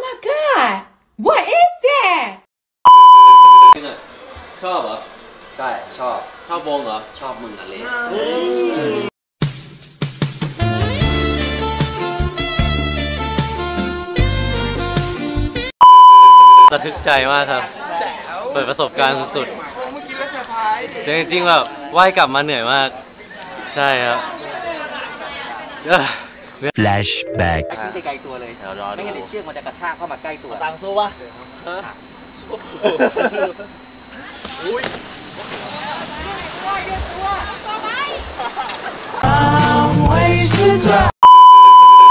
my god! What is that? ำจริงอะชอบเหรอ ใช่ ชอบ ชอบวงเหรอ ชอบมึงอะเละระทึกใจมากครับ เปิดประสบการณ์สุดๆจริงๆแบบว่ายกลับมาเหนื่อยมาก ใช่ครับเอ้อ Flashback. ไม่ได้ไกลตัวเลยเดี๋ยวรอไม่ดูงั้นเดี๋ยวเชือกมันจะกระชากเข้ามาใกล้ตัวตังสู้วะฮะสู้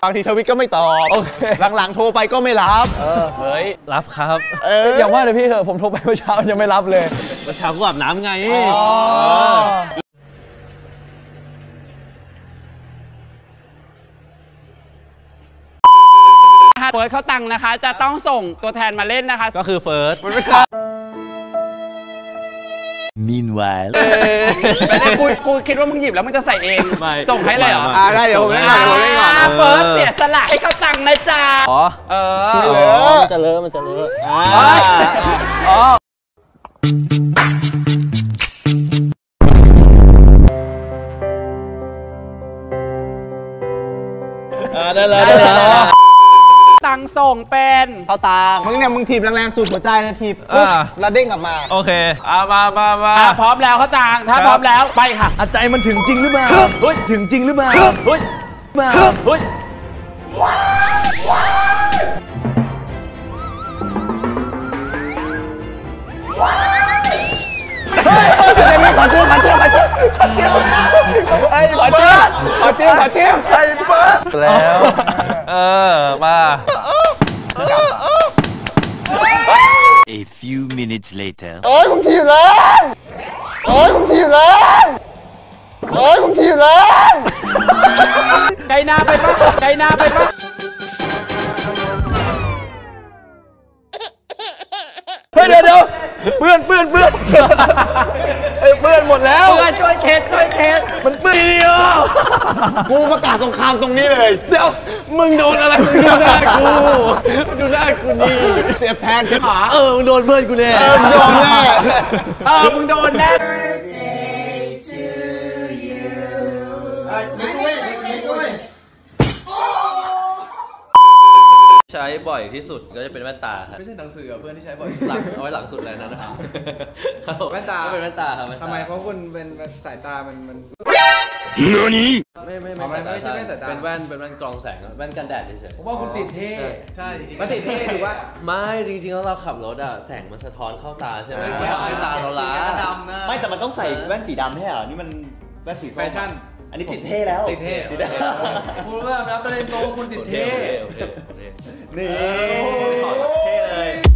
บางทีทวิตก็ไม่ตอบ หลังๆ โทรไปก็ไม่รับ เฮ้ย รับครับเอออย่างว่าเลยพี่เหอะผมโทรไปเมื่อเช้ายังไม่รับเลย เมื่อเช้ากูอาบน้ำไง นะคะ เฟิร์สเขาตังค์นะคะ จะต้องส่งตัวแทนมาเล่นนะคะ ก็คือเฟิร์ส Meanwhile. ไม่ได้กูกูคิดว่ามึงหยิบแล้วมึงจะใส่เองไม่ส่งให้เลยเหรอไม่อ่าได้เดี๋ยวผมเล่นก่อนเดี๋ยวผมเล่นก่อนอ่าเฟิร์สเสียสละให้เขาตังค์นะจ๊ะอ๋อเออไม่เลอ๋ออะมันจะเลอะมันจะเลอะอ่าอ๋ ส่งเป็นเข้าตามึงเนี่ยมึงถีบแรงๆสุดหัวใจนะถีบปุ๊บอ่า แล้วเด้งกลับมา โอเคอ่ามามามาอะพร้อมแล้วเขาตังค์ถ้าพร้อมแล้วไปค่ะอาใจมันถึงจริงหรือเปล่าเฮ้ยถึงจริงหรือเปล่าเฮ้ยเปล่าเฮ้ยขอเทียบขอเทียบขอเทียบขอเทียบไอ้ยขอเทียบขอเทียบขอเทียบไอ้เบิร์ดแล้ว เออ มา few minutes later. โอ้ยมึงถีบแรงโอ้ยมึงถีบแรงโอ้ยมึงถีบแรงไกลหน้าไปปะไกลหน้าไปปะเฮ้ยเดี๋ยวเดี๋ยวเพื่อนเพื่อนเพื่อน เอ้ยเพื่อนหมดแล้ว เพื่อนช่วยเทสช่วยเทสมันเปื้อนกูประกาศสงครามตรงนี้เลย เดี๋ยว มึงโดนอะไรมึงดูหน้ากูดูหน้ากูนี่เสียบแทนเจ็บเออมึงโดนเพื่อนกูแน่เออโดนแน่เออมึงโดนแน่ ช้บ่อยที่สุดก็จะเป็นแว่นตาครับไม่ใช่หนังสือเพื่อนที่ใช้บ่อย หลังเอาไว้หลังสุดเลยนะนะครับผมแว่นตา ก็เป็นแว่นตาครับแว่นตาทำไมเพราะคุณเป็นสายตามันมัน ไม่ไม่อ๋อไม่ไม่ไม่ใช่แว่นสายตา เป็นแว่นเป็นแว่นกรองแสงครับแว่นกันแดดเฉยผมว่าคุณติดเท่ใช่ ใช่มันติดเท่ถือว่าๆไม่จริงๆแล้วเราขับรถอะแสงมันสะท้อนเข้าตาใช่ไหมเออ ให้ตาเราล้า ดำนะ ไม่แต่มันต้องใส่แว่นสีดำไม่ใช่เหรอ นี่มันแว่นสีส้มแฟชั่น อันนี้ติดเท่แล้วติดเท่ติดเท่คุณว่ารับประเด็นโตว่าคุณติดโอเคเท่ โอเคโอเคนี่ถอดเท่เลย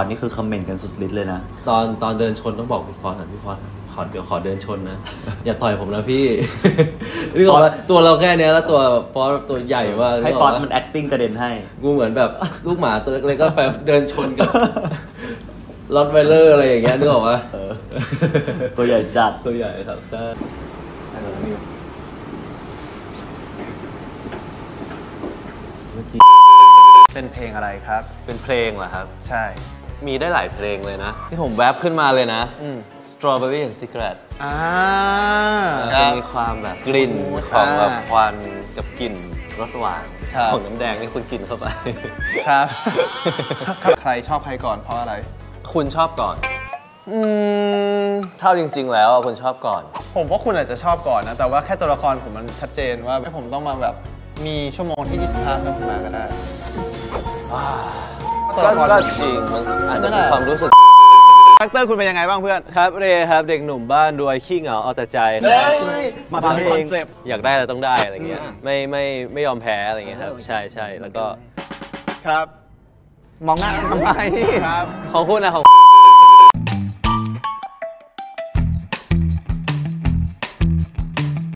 ฟอนนี่คือคอมเมนต์กันสุดฤทธิ์เลยนะ ตอนตอนเดินชนต้องบอกพี่ฟอนก่อนพี่ฟอนขอเดี๋ยวขอเดินชนนะ อย่าต่อยผมนะพี่นึกออกว่าตัวเราแค่เนี้ยแล้วตัวฟอนตัวใหญ่ว่ากให้นึกฟอออนกต์ปะมัน acting กระเด็นให้กูเหมือนแบบลูกหมาตัวเล็กๆก็ไปเดินชนกับรถไวเลอร์อะไรอย่างเงี้ยนึกออกปะเออตัวใหญ่จัดตัวใหญ่ครับใช่เป็นเพลงอะไรครับ เป็นเพลงเหรอครับ ใช่ มีได้หลายเพลงเลยนะ ที่ผมแวบขึ้นมาเลยนะ อืม Strawberry and Secret อ่าจะมีความแบบกลิ่นของแบบอ่าควันกับกลิ่นรสหวานครับ ของน้ำแดงที่คุณกินเข้าไป ครับ ใครชอบใครก่อนเพราะอะไร คุณชอบก่อน อืม เท่าจริง ๆ แล้วอะคุณชอบก่อน ผมว่าคุณอาจจะชอบก่อนนะ แต่ว่าแค่ตัวละครผมมันชัดเจนว่าผมต้องมาแบบมีชั่วโมงที่ 25เพิ่มขึ้นมาก็ได้ ตัวก็ละครก็จริงมันอาจจะมีความรู้สึก character คุณเป็นยังไงบ้างเพื่อน ครับเรครับเด็กหนุ่มบ้านรวยขี้เหงาเอาแต่ใจมาเป็น concept อยากได้อะไรต้องได้อะไรเงี้ยไม่ไม่ไม่ยอมแพ้อะไรเงี้ยครับ ใช่ใช่แล้วก็ครับ มองหน้าทำไมครับของคุณนะของ